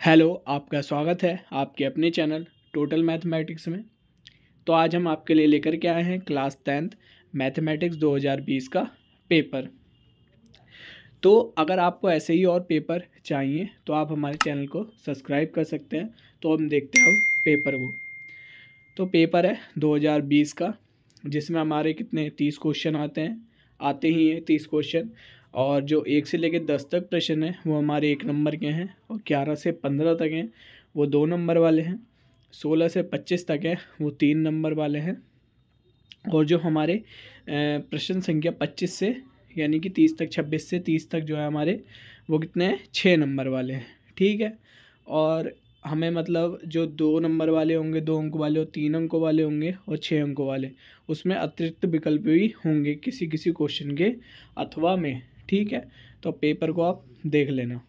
Hello, आपका स्वागत है आपके अपने चैनल टोटल मैथमेटिक्स में। तो आज हम आपके लिए लेकर के आए हैं क्लास टेंथ मैथमेटिक्स 2020 का पेपर। तो अगर आपको ऐसे ही और पेपर चाहिए तो आप हमारे चैनल को सब्सक्राइब कर सकते हैं। तो हम देखते हैं अब पेपर को। तो पेपर है 2020 का, जिसमें हमारे कितने तीस क्वेश्चन आते हैं। आते ही हैं तीस क्वेश्चन और जो एक से लेकर दस तक प्रश्न हैं, वो हमारे एक नंबर के हैं और ग्यारह से पंद्रह तक हैं, वो दो नंबर वाले हैं। सोलह से पच्चीस तक हैं, वो तीन नंबर वाले हैं। और जो हमारे प्रश्न संख्या पच्चीस से, यानी कि तीस तक, छब्बीस से तीस तक जो है हमारे, वो कितने हैं? छः नंबर वाले हैं। ठीक है? और हमें मतलब जो दो नंबर वाले होंगे, दो अंक वाले और तीन अंकों वाले होंगे और छः अंकों वाले, उसमें अतिरिक्त विकल्प भी होंगे किसी किसी क्वेश्चन के अथवा में, ठीक है? तो पेपर को आप देख लेना।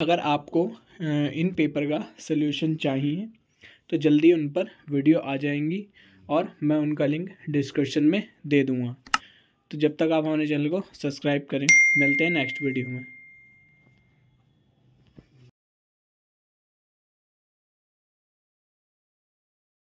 अगर आपको इन पेपर का सोल्यूशन चाहिए तो जल्दी उन पर वीडियो आ जाएँगी और मैं उनका लिंक डिस्क्रिप्शन में दे दूँगा। तो जब तक आप हमारे चैनल को सब्सक्राइब करें, मिलते हैं नेक्स्ट वीडियो में।